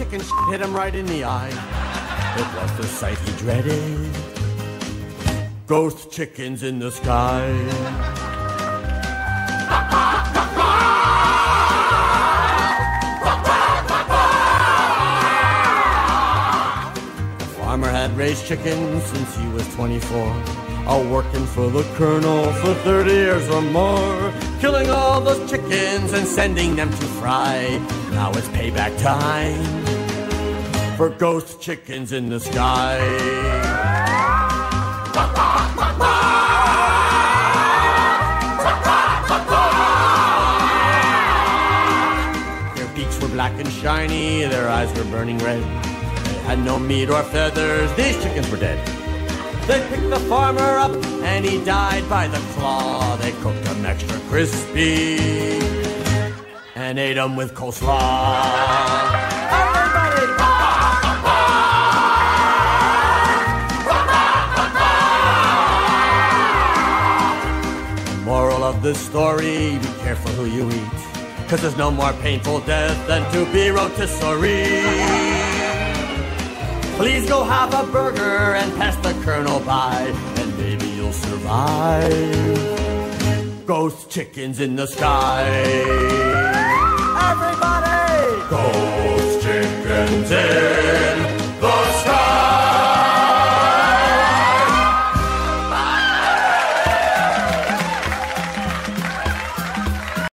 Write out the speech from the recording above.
chicken hit him right in the eye. It was the sight he dreaded. Ghost chickens in the sky. The farmer had raised chickens since he was 24. All working for the colonel for 30 years or more. Killing all those chickens and sending them to fry. Now it's payback time for ghost chickens in the sky. Their beaks were black and shiny, their eyes were burning red. They had no meat or feathers, these chickens were dead. They picked the farmer up and he died by the claw. They cooked him extra crispy and ate him with coleslaw. Everybody! Moral of the story, be careful who you eat. Cause there's no more painful death than to be rotisserie. Please go have a burger and pass the colonel by, and maybe you'll survive. Ghost chickens in the sky. Everybody! Ghost chickens in